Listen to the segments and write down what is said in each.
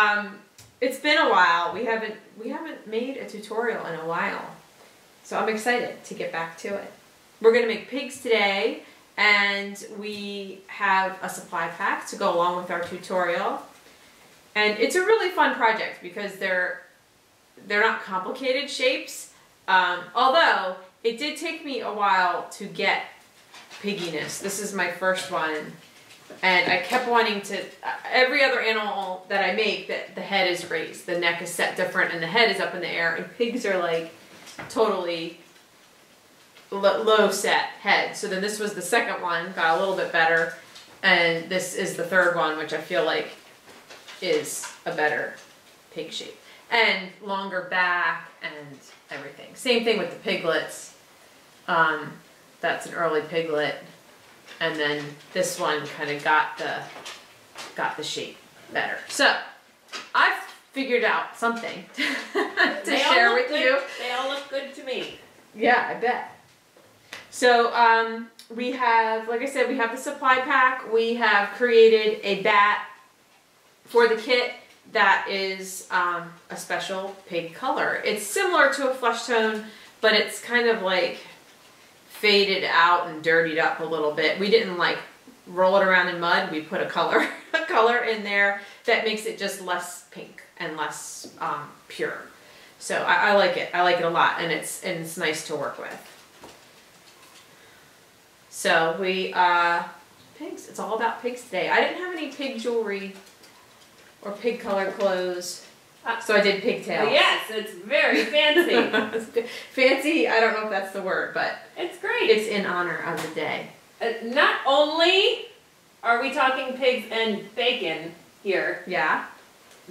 um, it's been a while. We haven't we haven't made a tutorial in a while, so I'm excited to get back to it. We're gonna make pigs today, and we have a supply pack to go along with our tutorial. And it's a really fun project because they're they're not complicated shapes. Um, although it did take me a while to get pigginess. This is my first one and I kept wanting to. Every other animal that I make, that the head is raised, the neck is set different, and the head is up in the air. And pigs are like totally lo- low set head. So then this was the second one, got a little bit better, and this is the third one, which I feel like is a better pig shape and longer back and everything. Same thing with the piglets. Um, that's an early piglet and then this one kind of got the got the shape better. So I've figured out something to share with good- you. They all look good to me. Yeah, I bet. So um, we have, like I said, we have the supply pack. We have created a bat for the kit that is um, a special pig color. It's similar to a flesh tone, but it's kind of like faded out and dirtied up a little bit. We didn't like roll it around in mud. We put a color, a color in there that makes it just less pink and less um, pure. So I, I like it. I like it a lot, and it's and it's nice to work with. So we uh, pigs. It's all about pigs today. I didn't have any pig jewelry or pig colored clothes, Uh, so I did pigtails. Yes, it's very fancy. Fancy. I don't know if that's the word, but it's great. it's in honor of the day. Uh, not only are we talking pigs and bacon here, Yeah.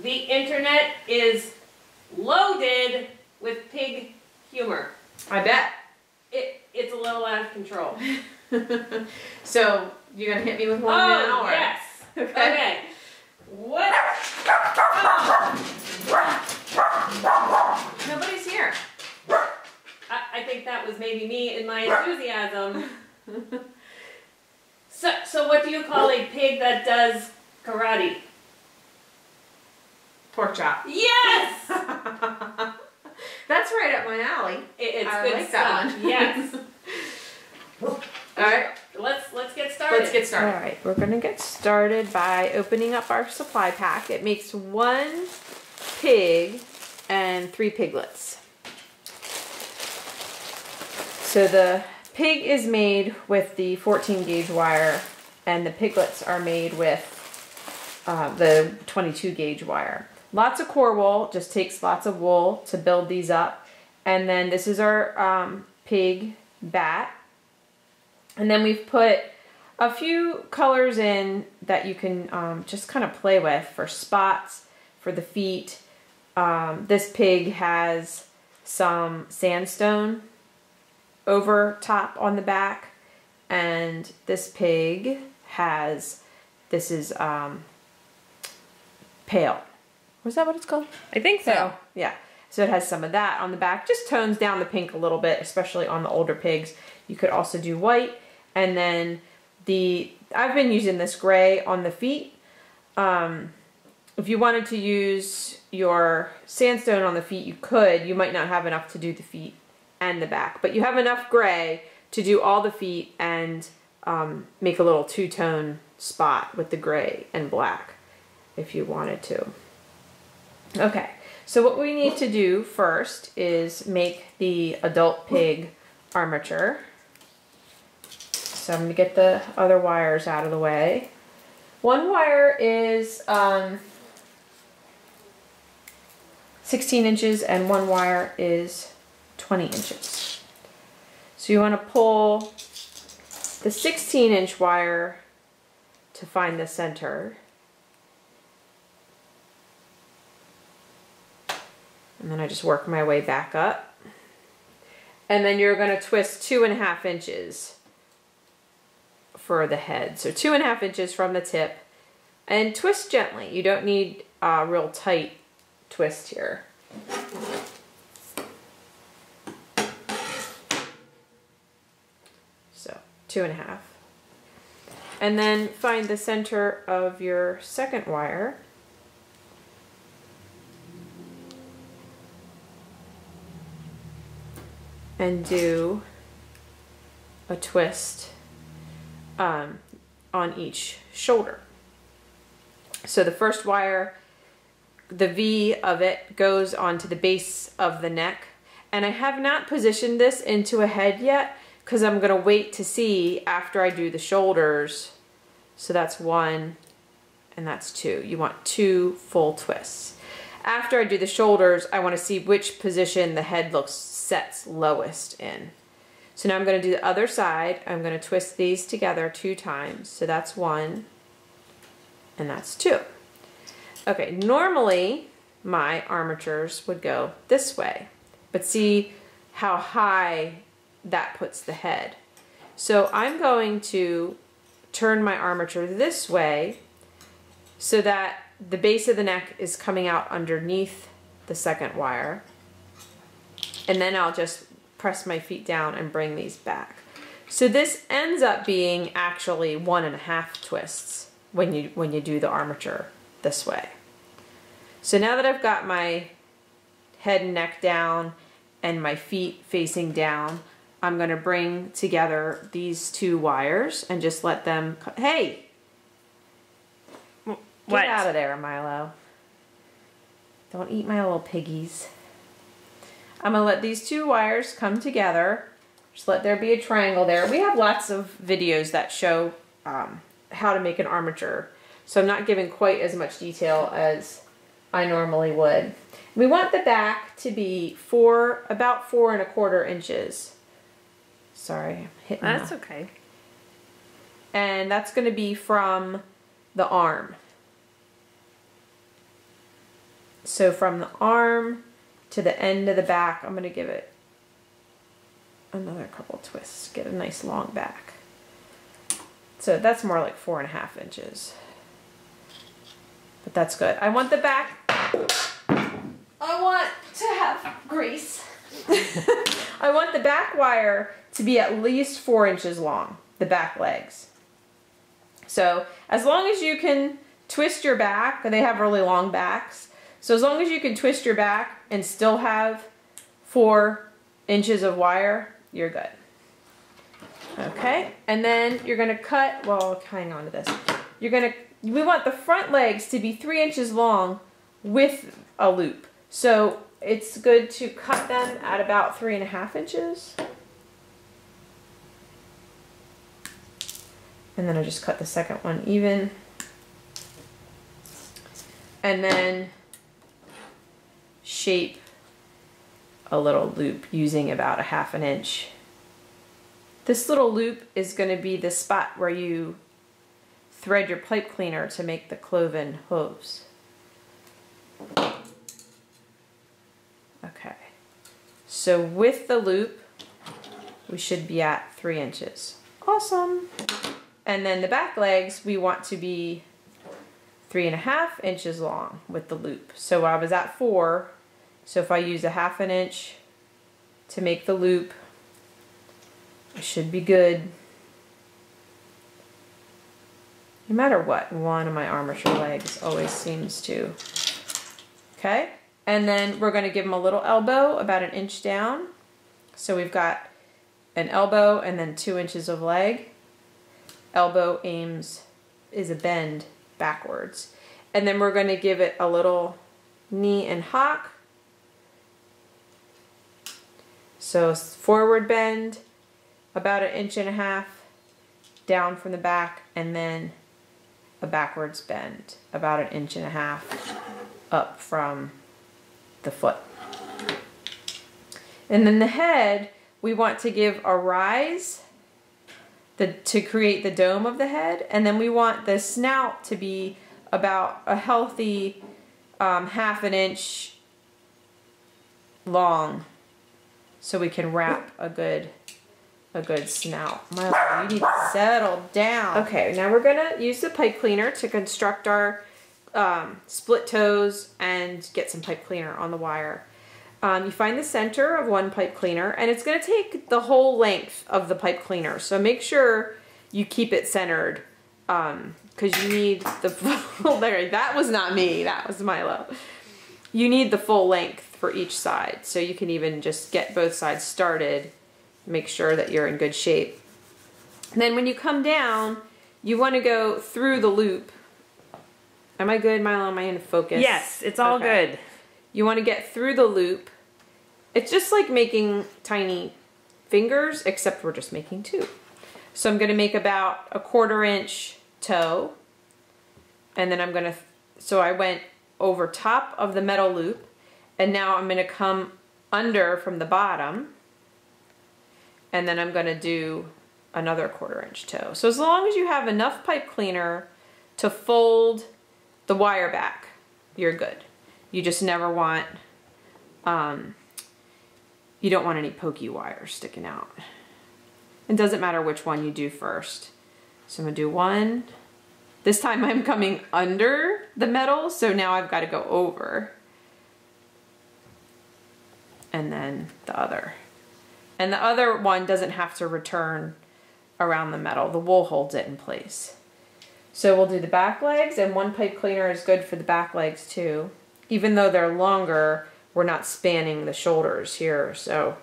the internet is loaded with pig humor. I bet. It it's a little out of control. so you're gonna hit me with one oh now, or yes. okay. Okay. What? Nobody's here. I, I think that was maybe me in my enthusiasm. So, so what do you call a pig that does karate? Pork chop. Yes! That's right up my alley. It- it's I good like stuff. that one. yes. All right, Let's let's get started. let's get started. All right, we're gonna get started by opening up our supply pack. It makes one pig and three piglets. So the pig is made with the 14 gauge wire, and the piglets are made with uh, the 22 gauge wire. Lots of core wool, just takes lots of wool to build these up. And then this is our um, pig bat. And then we've put a few colors in that you can um, just kind of play with for spots, for the feet. Um, this pig has some sandstone over top on the back, and this pig has this is um, pale. Was that what it's called? I think So yeah, so it has some of that on the back. Just tones down the pink a little bit, especially on the older pigs. You could also do white, and then the I've been using this gray on the feet. Um, if you wanted to use your sandstone on the feet, you could. You might not have enough to do the feet and the back, but you have enough gray to do all the feet and um, make a little two-tone spot with the gray and black if you wanted to. Okay, so what we need to do first is make the adult pig armature. So I'm going to get the other wires out of the way. One wire is um, 16 inches and one wire is 20 inches. So you want to pull the 16 inch wire to find the center. And then I just work my way back up. And then you're going to twist two and a half inches for the head. So two and a half inches from the tip and twist gently. You don't need a real tight twist here. So two and a half. And then find the center of your second wire. And do a twist um, on each shoulder. So the first wire, the V of it goes onto the base of the neck. And I have not positioned this into a head yet because I'm going to wait to see after I do the shoulders. So that's one and that's two. You want two full twists. After I do the shoulders, I want to see which position the head looks sets lowest in. So now I'm going to do the other side. I'm going to twist these together two times. So that's one and that's two. Okay, normally my armatures would go this way, but see how high that puts the head. So I'm going to turn my armature this way so that the base of the neck is coming out underneath the second wire. And then I'll just press my feet down and bring these back. So this ends up being actually one and a half twists when you when you do the armature this way. So now that I've got my head and neck down and my feet facing down, I'm going to bring together these two wires and just let them, hey, get out of there, Milo. Don't eat my little piggies. I'm going to let these two wires come together. Just let there be a triangle there. We have lots of videos that show um, how to make an armature. So I'm not giving quite as much detail as I normally would. We want the back to be four, about four and a quarter inches. Sorry, I'm hitting That's the- okay. and that's going to be from the arm. So from the arm to the end of the back, I'm going to give it another couple twists, get a nice long back. So that's more like four and a half inches. But that's good. I want the back, I want to have grease. I want the back wire to be at least four inches long, the back legs. So as long as you can twist your back, and they have really long backs. So as long as you can twist your back and still have four inches of wire, you're good. Okay, and then you're gonna cut, well, hang on to this. You're gonna, we want the front legs to be three inches long with a loop. So it's good to cut them at about three and a half inches. And then I just cut the second one even. And then shape a little loop using about a half an inch. This little loop is going to be the spot where you thread your pipe cleaner to make the cloven hooves. Okay. So with the loop, we should be at three inches. Awesome. And then the back legs, we want to be three and a half inches long with the loop. So I was at four. So if I use a half an inch to make the loop, I should be good. No matter what, one of my armature legs always seems to. Okay, and then we're gonna give them a little elbow, about an inch down. So we've got an elbow and then two inches of leg. Elbow aims is a bend backwards. And then we're gonna give it a little knee and hock. So forward bend, about an inch and a half down from the back, and then a backwards bend, about an inch and a half up from the foot. And then the head, we want to give a rise the, to create the dome of the head, and then we want the snout to be about a healthy um, half an inch long so we can wrap a good a good snout. Milo, you need to settle down. Okay, now we're gonna use the pipe cleaner to construct our um, split toes and get some pipe cleaner on the wire. Um, you find the center of one pipe cleaner and it's gonna take the whole length of the pipe cleaner. So make sure you keep it centered um, cause you need the full, that was not me, that was Milo. You need the full length for each side. So you can even just get both sides started make sure that you're in good shape. And then when you come down, you want to go through the loop. Am I good, Milo? Am I in focus? Yes, it's all Okay. good. You want to get through the loop. It's just like making tiny fingers, except we're just making two. So I'm going to make about a quarter inch toe. And then I'm going to, so I went over top of the metal loop. And now I'm going to come under from the bottom. And then I'm going to do another quarter inch toe. So as long as you have enough pipe cleaner to fold the wire back, you're good. You just never want, um, you don't want any pokey wires sticking out. It doesn't matter which one you do first. So I'm gonna do one. This time I'm coming under the metal, so now I've got to go over. And then the other. And the other one doesn't have to return around the metal. The wool holds it in place. So we'll do the back legs and one pipe cleaner is good for the back legs too. Even though they're longer, we're not spanning the shoulders here, so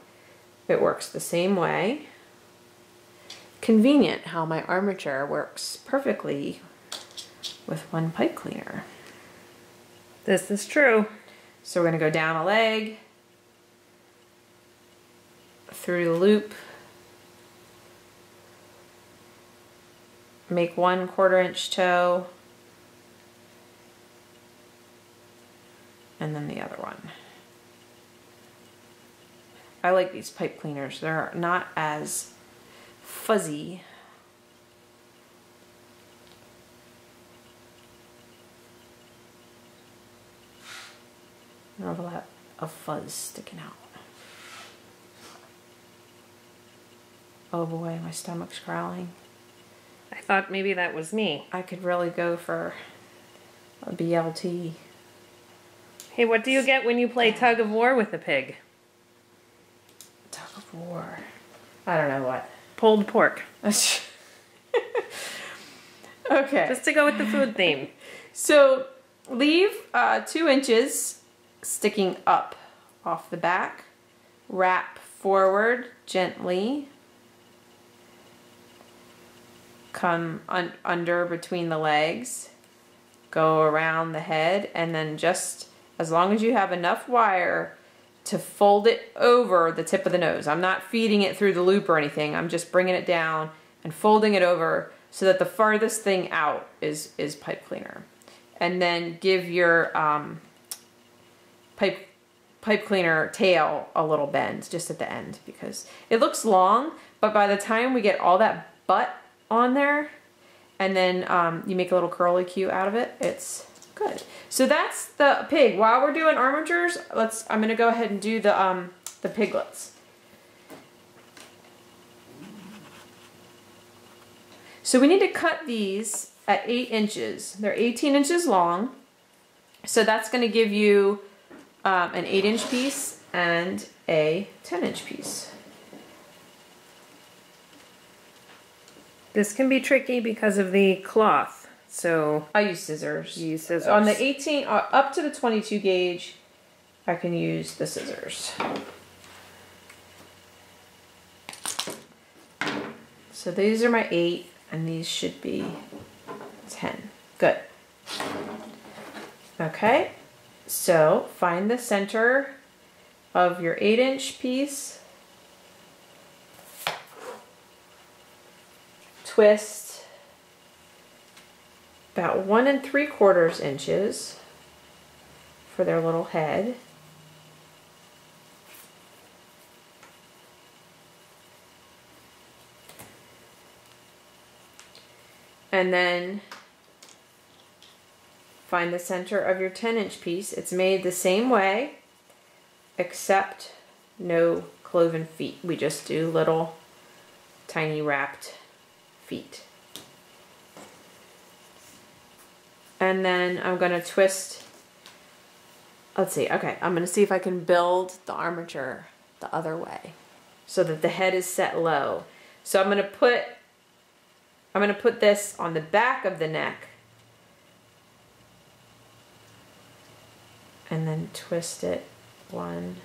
it works the same way. Convenient how my armature works perfectly with one pipe cleaner. This is true. So we're gonna go down a leg, through the loop, make one quarter inch toe, and then the other one. I like these pipe cleaners. They're not as fuzzy. Not a lot of fuzz sticking out. Oh boy, my stomach's growling. I thought maybe that was me. I could really go for a BLT. Hey, what do you get when you play tug of war with a pig? Tug of war. I don't know what. Pulled pork. okay. Just to go with the food theme. So leave uh, two inches sticking up off the back. Wrap forward gently. Come un- under between the legs. Go around the head and then just as long as you have enough wire to fold it over the tip of the nose. I'm not feeding it through the loop or anything. I'm just bringing it down and folding it over so that the farthest thing out is, is pipe cleaner. And then give your um, pipe, pipe cleaner tail a little bend just at the end because it looks long, but by the time we get all that butt on there and then um, you make a little curly cue out of it, it's good. So that's the pig. While we're doing armatures, let's. I'm gonna go ahead and do the um the piglets. So we need to cut these at eight inches. They're 18 inches long. So that's gonna give you um, an eight inch piece and a 10 inch piece. This can be tricky because of the cloth. So I use scissors. use scissors. On the 18, uh, up to the 22 gauge, I can use the scissors. So these are my eight, and these should be 10. Good. Okay, so find the center of your eight inch piece. Twist about one and three quarters inches for their little head. And then find the center of your 10 inch piece. It's made the same way, except no cloven feet. We just do little tiny wrapped feet. And then I'm gonna twist, let's see, okay, I'm gonna see if I can build the armature the other way so that the head is set low. So I'm gonna put, I'm gonna put this on the back of the neck and then twist it one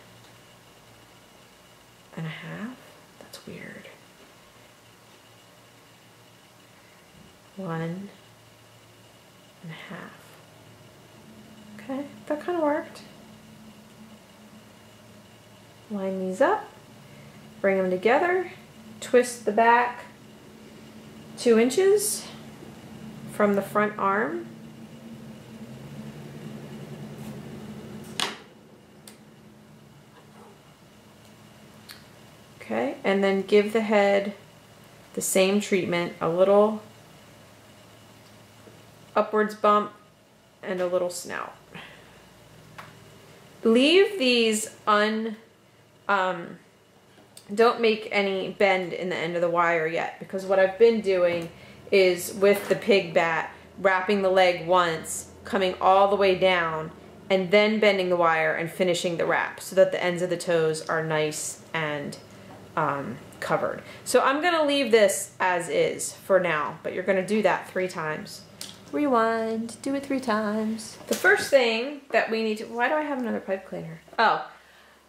and a half. That's weird. One and a half. Okay, that kind of worked. Line these up, bring them together, twist the back two inches from the front arm. Okay, and then give the head the same treatment, a little upwards bump and a little snout. Leave these un, um, don't make any bend in the end of the wire yet because what I've been doing is with the pig bat, wrapping the leg once, coming all the way down, and then bending the wire and finishing the wrap so that the ends of the toes are nice and um, covered. So I'm gonna leave this as is for now, but you're gonna do that three times. Rewind, do it three times. The first thing that we need to, why do I have another pipe cleaner? Oh,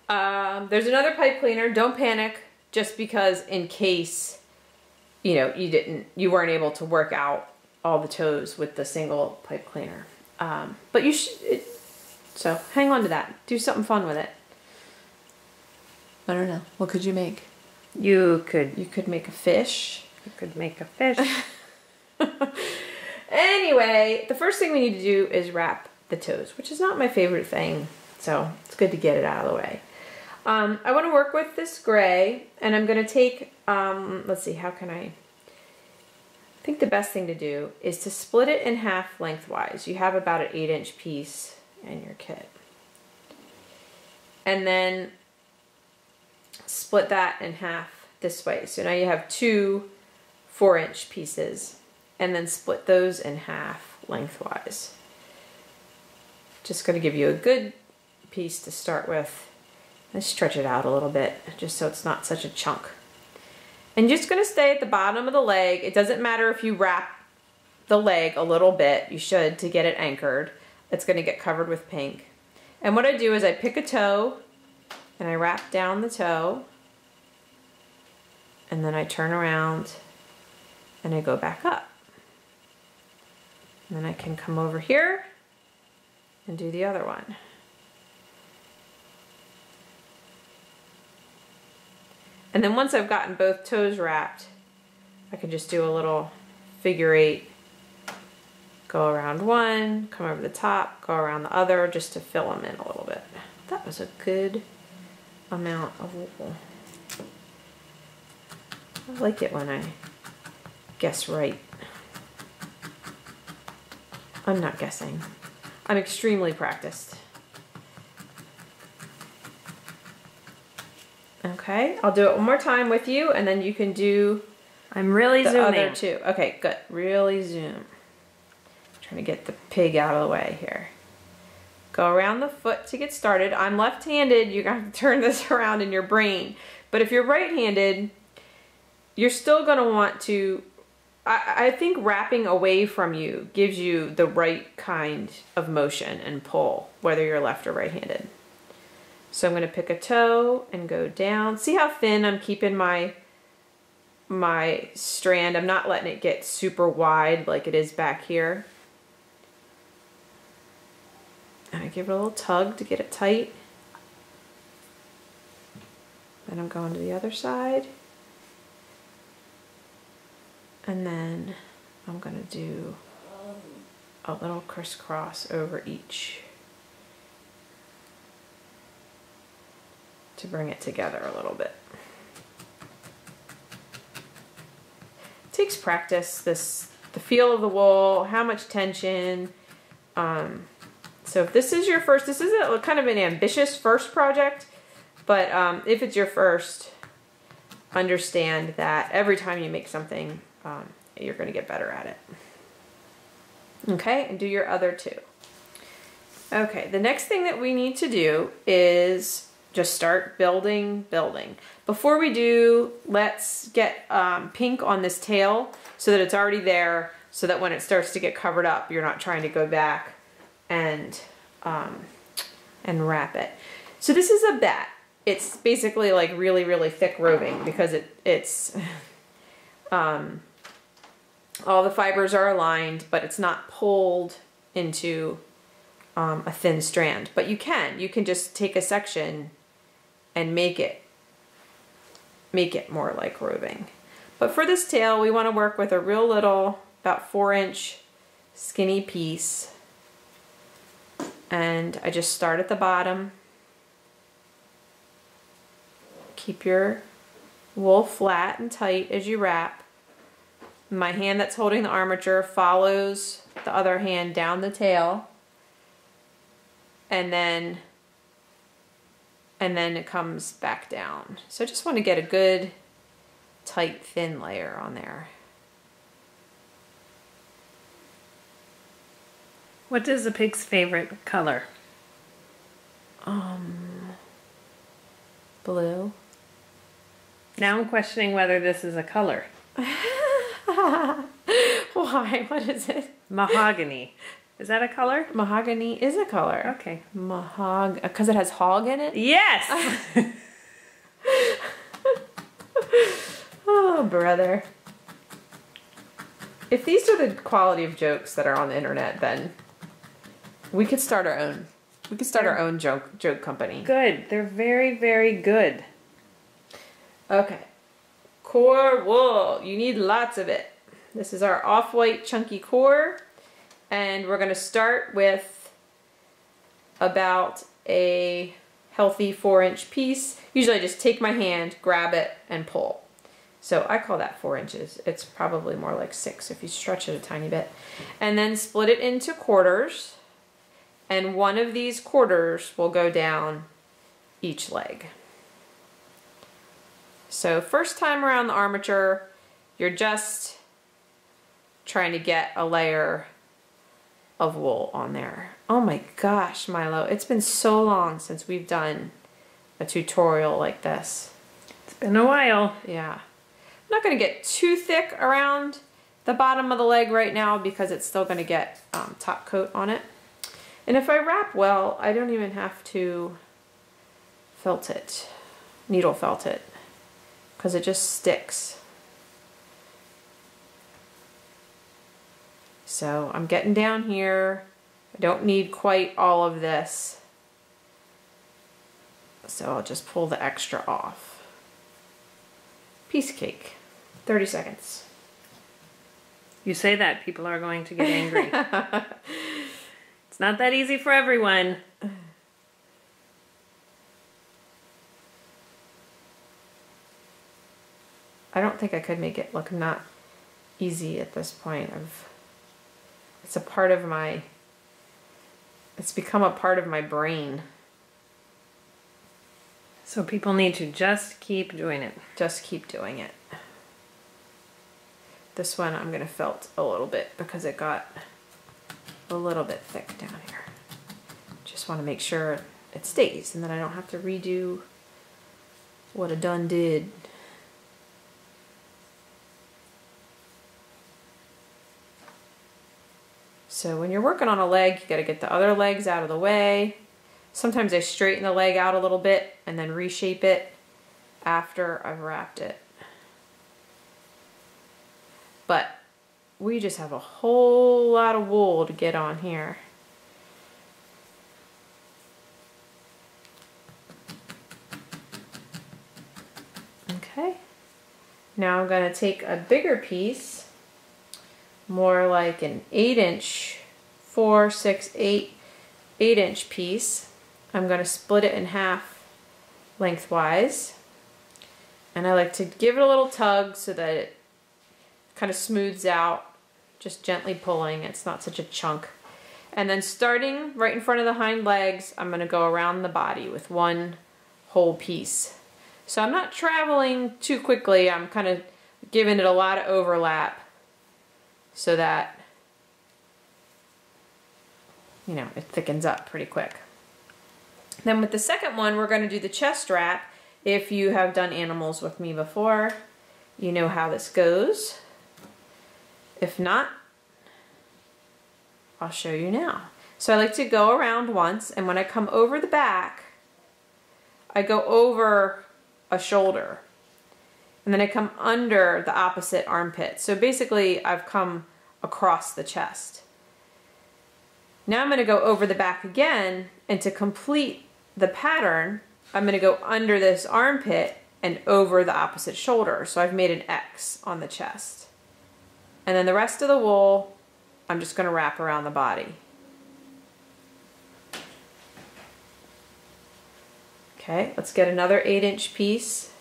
um, there's another pipe cleaner, don't panic, just because in case, you know, you didn't, you weren't able to work out all the toes with the single pipe cleaner. Um, but you should, so hang on to that. Do something fun with it. I don't know. What could you make? You could you could make a fish. You could make a fish. anyway, the first thing we need to do is wrap the toes, which is not my favorite thing. So it's good to get it out of the way. Um, I want to work with this gray, and I'm going to take, um, let's see, how can I, I think the best thing to do is to split it in half lengthwise. You have about an 8 inch piece in your kit. And then split that in half this way. So now you have two four inch pieces and then split those in half lengthwise. Just going to give you a good piece to start with. Let's stretch it out a little bit just so it's not such a chunk. And just going to stay at the bottom of the leg. It doesn't matter if you wrap the leg a little bit. You should to get it anchored. It's going to get covered with pink. And what I do is I pick a toe and I wrap down the toe and then I turn around and I go back up. And then I can come over here and do the other one. And then once I've gotten both toes wrapped, I can just do a little figure eight, go around one, come over the top, go around the other, just to fill them in a little bit. That was a good amount of wool. I like it when I guess right. I'm not guessing. I'm extremely practiced. Okay, I'll do it one more time with you and then you can do I'm really the zooming. other two. Okay, good. Really zoom. Trying to get the pig out of the way here. Go around the foot to get started. I'm left-handed. You're going to have to turn this around in your brain. But if you're right-handed, you're still going to want to... I, think wrapping away from you gives you the right kind of motion and pull, whether you're left or right-handed. So I'm going to pick a toe and go down. See how thin I'm keeping my my strand. I'm not letting it get super wide like it is back here. And I give it a little tug to get it tight. Then I'm going to the other side. And then I'm going to do a little crisscross over each to bring it together a little bit. It takes practice, this the feel of the wool, how much tension. Um, so if this is your first, this is a kind of an ambitious first project. But um, if it's your first, understand that every time you make something, um, you're going to get better at it. Okay, and do your other two. Okay, the next thing that we need to do is just start building, building. Before we do, let's get um, pink on this tail so that it's already there so that when it starts to get covered up, you're not trying to go back and, um, and wrap it. So this is a bat. It's basically like really, really thick roving because it, it's, um, all the fibers are aligned, but it's not pulled into um, a thin strand. But you can, you can just take a section and make it, make it more like roving. But for this tail, we want to work with a real little, about four inch skinny piece. And I just start at the bottom. Keep your wool flat and tight as you wrap. My hand that's holding the armature follows the other hand down the tail. And then and then it comes back down. So I just want to get a good tight thin layer on there. What is the pig's favorite color? Um blue. Now I'm questioning whether this is a color. Why? What is it? Mahogany. Is that a color? Mahogany is a color. Okay. Mahog because it has hog in it. Yes! Oh, brother. If these are the quality of jokes that are on the internet, then we could start our own. We could start our own joke joke company. good. They're very, very good. Okay. Core wool. You need lots of it. This is our off-white chunky core. And we're going to start with about a healthy four inch piece. Usually I just take my hand, grab it, and pull. So I call that four inches. It's probably more like six if you stretch it a tiny bit. And then split it into quarters. And one of these quarters will go down each leg. So first time around the armature, you're just trying to get a layer of wool on there. Oh my gosh, Milo, it's been so long since we've done a tutorial like this. It's been a while. Yeah. I'm not going to get too thick around the bottom of the leg right now because it's still going to get um, top coat on it. And if I wrap well, I don't even have to felt it, needle felt it, because it just sticks. So I'm getting down here. I don't need quite all of this. So I'll just pull the extra off. Piece of cake. 30 seconds. You say that, people are going to get angry. it's not that easy for everyone. I don't think I could make it look not easy at this point. Of it's a part of my it's become a part of my brain. So people need to just keep doing it. Just keep doing it. This one I'm gonna felt a little bit because it got a little bit thick down here. Just want to make sure it stays and then I don't have to redo what I done did. So when you're working on a leg, you gotta get the other legs out of the way. Sometimes I straighten the leg out a little bit and then reshape it after I've wrapped it. But we just have a whole lot of wool to get on here. Okay. Now I'm going to take a bigger piece, more like an 8 inch, 4, 6, 8, 8 inch piece. I'm going to split it in half lengthwise. And I like to give it a little tug so that it kind of smooths out, just gently pulling. It's not such a chunk. And then starting right in front of the hind legs, I'm going to go around the body with one whole piece. So I'm not traveling too quickly. I'm kind of giving it a lot of overlap so that, you know, it thickens up pretty quick. Then with the second one, we're going to do the chest wrap. If you have done animals with me before, you know how this goes. If not, I'll show you now. So I like to go around once, and when I come over the back, I go over a shoulder. And then I come under the opposite armpit. So basically, I've come across the chest. Now I'm going to go over the back again, and to complete the pattern, I'm going to go under this armpit and over the opposite shoulder. So I've made an X on the chest. And then the rest of the wool, I'm just going to wrap around the body. Okay, let's get another 8 inch piece.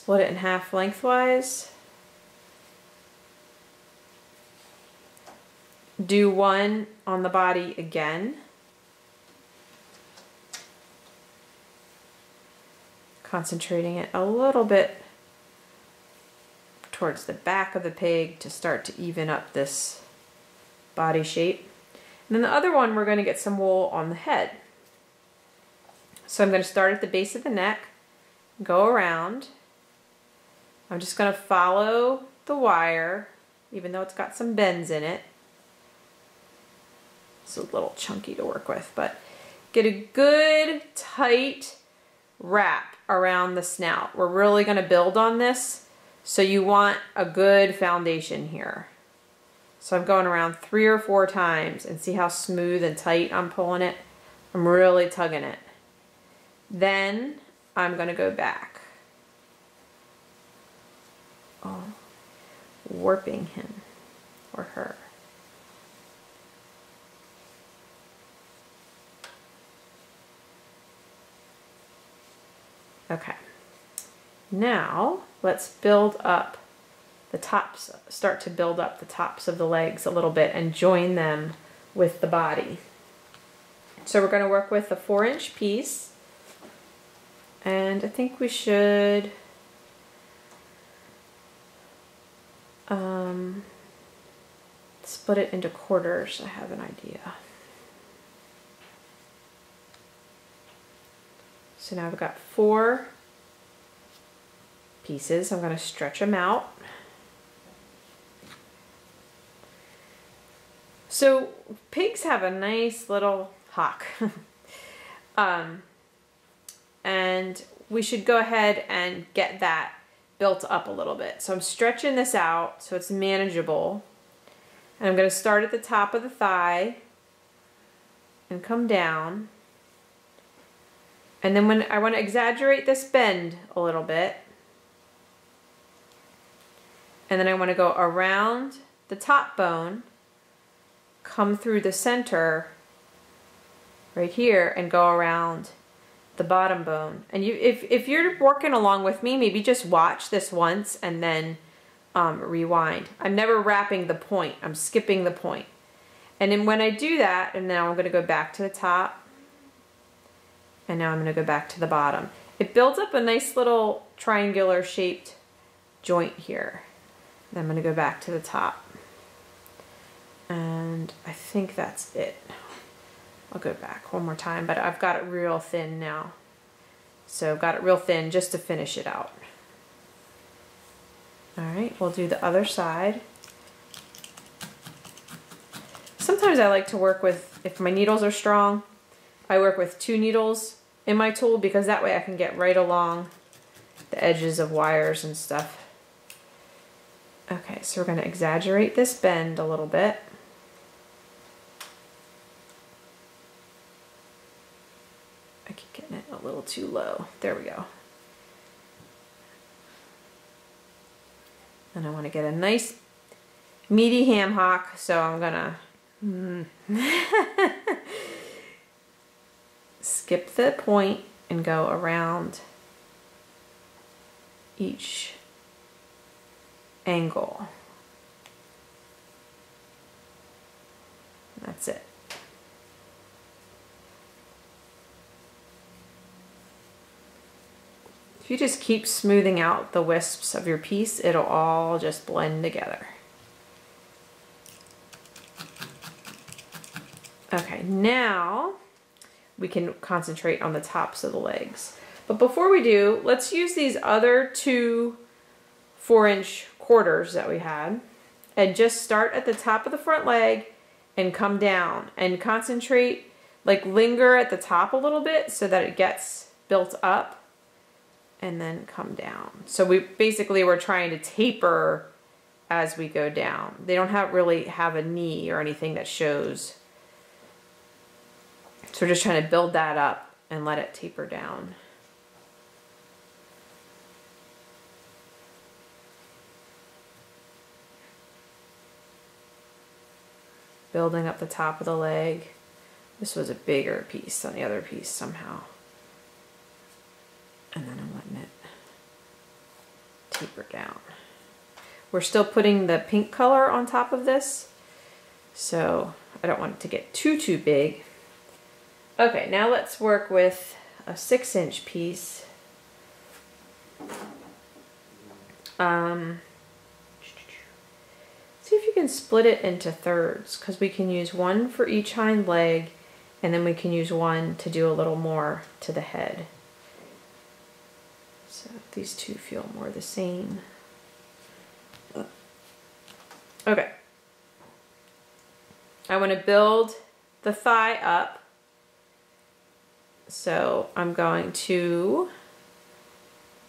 Split it in half lengthwise. Do one on the body again. Concentrating it a little bit towards the back of the pig to start to even up this body shape. And then the other one, we're going to get some wool on the head. So I'm going to start at the base of the neck, go around. I'm just going to follow the wire, even though it's got some bends in it. It's a little chunky to work with, but get a good tight wrap around the snout. We're really going to build on this, so you want a good foundation here. So I'm going around three or four times and see how smooth and tight I'm pulling it. I'm really tugging it. Then I'm going to go back. Oh, warping him or her. Okay. Now let's build up the tops, start to build up the tops of the legs a little bit and join them with the body. So we're going to work with a four inch piece and I think we should um, split it into quarters. I have an idea. So now I've got four pieces. I'm going to stretch them out. So pigs have a nice little hock. um, and we should go ahead and get that built up a little bit. So I'm stretching this out so it's manageable. And I'm going to start at the top of the thigh and come down. And then when I want to exaggerate this bend a little bit. And then I want to go around the top bone, come through the center right here and go around the bottom bone. And you, if, if you're working along with me, maybe just watch this once and then um, rewind. I'm never wrapping the point. I'm skipping the point. And then when I do that, and now I'm going to go back to the top. And now I'm going to go back to the bottom. It builds up a nice little triangular shaped joint here. Then I'm going to go back to the top. And I think that's it. I'll go back one more time, but I've got it real thin now. So I've got it real thin just to finish it out. All right, we'll do the other side. Sometimes I like to work with, if my needles are strong, I work with two needles in my tool because that way I can get right along the edges of wires and stuff. Okay, so we're going to exaggerate this bend a little bit. A little too low. There we go. And I want to get a nice meaty ham hock, so I'm gonna mm, skip the point and go around each angle. That's it. If you just keep smoothing out the wisps of your piece, it'll all just blend together. Okay, now we can concentrate on the tops of the legs. But before we do, let's use these other two four inch quarters that we had and just start at the top of the front leg and come down and concentrate, like linger at the top a little bit so that it gets built up and then come down. So we basically we're trying to taper as we go down. They don't have really have a knee or anything that shows. So we're just trying to build that up and let it taper down. Building up the top of the leg. This was a bigger piece than the other piece somehow. And then I'm letting it taper down. We're still putting the pink color on top of this. So I don't want it to get too, too big. Okay, now let's work with a six inch piece. Um, see if you can split it into thirds because we can use one for each hind leg and then we can use one to do a little more to the head. So these two feel more the same. Uh, okay. I want to build the thigh up. So I'm going to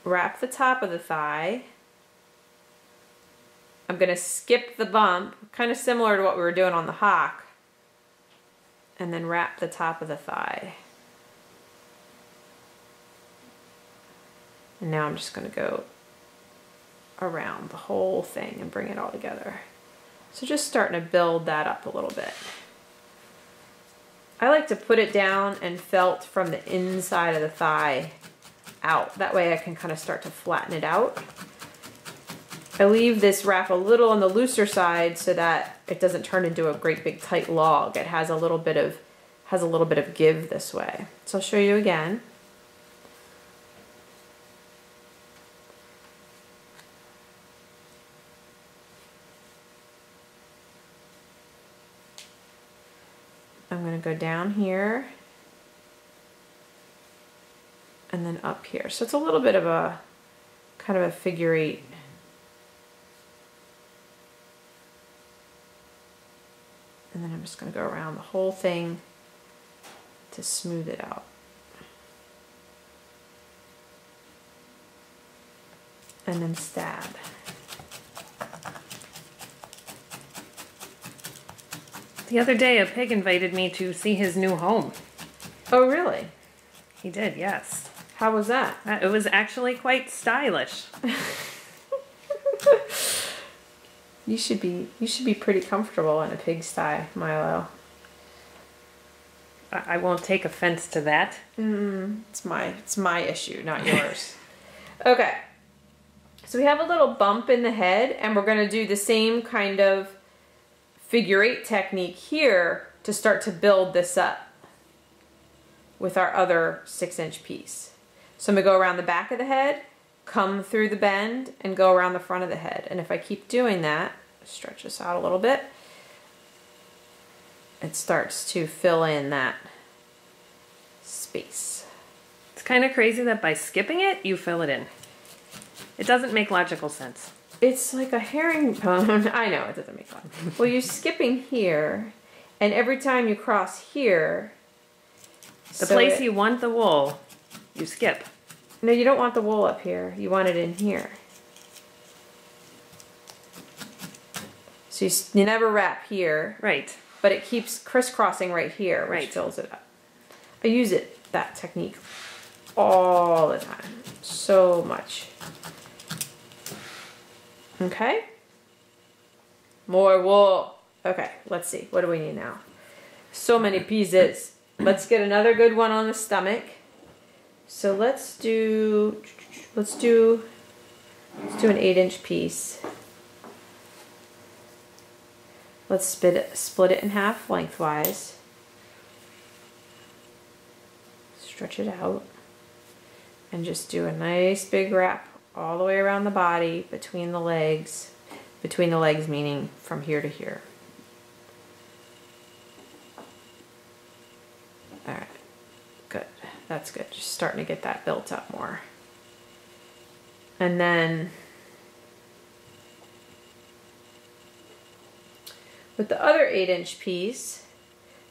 wrap the top of the thigh. I'm going to skip the bump, kind of similar to what we were doing on the hock, and then wrap the top of the thigh. And now I'm just going to go around the whole thing and bring it all together. So just starting to build that up a little bit. I like to put it down and felt from the inside of the thigh out. That way I can kind of start to flatten it out. I leave this wrap a little on the looser side so that it doesn't turn into a great big tight log. It has a little bit of has a little bit of give this way. So I'll show you again. I'm go down here and then up here. So it's a little bit of a kind of a figure eight. And then I'm just going to go around the whole thing to smooth it out. And then stab. The other day, a pig invited me to see his new home. Oh, really? He did, yes. How was that? Uh, It was actually quite stylish. You should be you should be pretty comfortable in a pigsty, Milo. I I won't take offense to that. It's my it's my issue, not yours. okay. So we have a little bump in the head and we're going to do the same kind of figure eight technique here to start to build this up with our other six inch piece. So I'm to go around the back of the head, come through the bend, and go around the front of the head. And if I keep doing that, stretch this out a little bit, it starts to fill in that space. It's kind of crazy that by skipping it, you fill it in. It doesn't make logical sense. It's like a herringbone. I know it doesn't make sense. well, you're skipping here, and every time you cross here, The so place it- you want the wool, you skip. No, you don't want the wool up here. You want it in here. So you, you never wrap here, Right. but it keeps crisscrossing right here, which Right. fills it up. I use it that technique all the time, so much. Okay. More wool. Okay, let's see. What do we need now? So many pieces. Let's get another good one on the stomach. So let's do let's do let's do an eight inch piece. Let's split it, split it in half lengthwise. Stretch it out. and just do a nice big wrap all the way around the body between the legs. Between the legs meaning from here to here. All right, good. That's good. Just starting to get that built up more. And then with the other eight inch piece,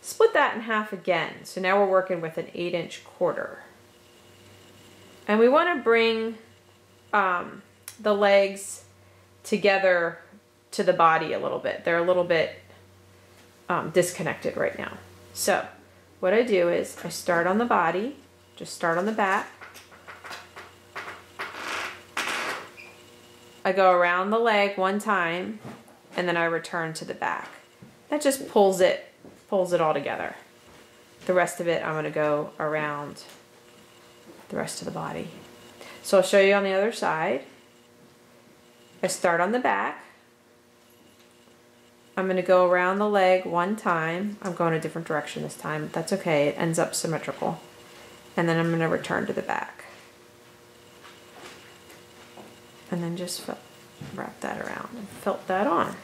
split that in half again. So now we're working with an eight inch quarter. And we want to bring um, the legs together to the body a little bit. They're a little bit um, disconnected right now. So what I do is I start on the body, just start on the back. I go around the leg one time and then I return to the back. That just pulls it, pulls it all together. The rest of it I'm gonna go around the rest of the body. So I'll show you on the other side. I start on the back. I'm going to go around the leg one time. I'm going a different direction this time. That's okay. It ends up symmetrical. And then I'm going to return to the back. And then just wrap that around and felt that on.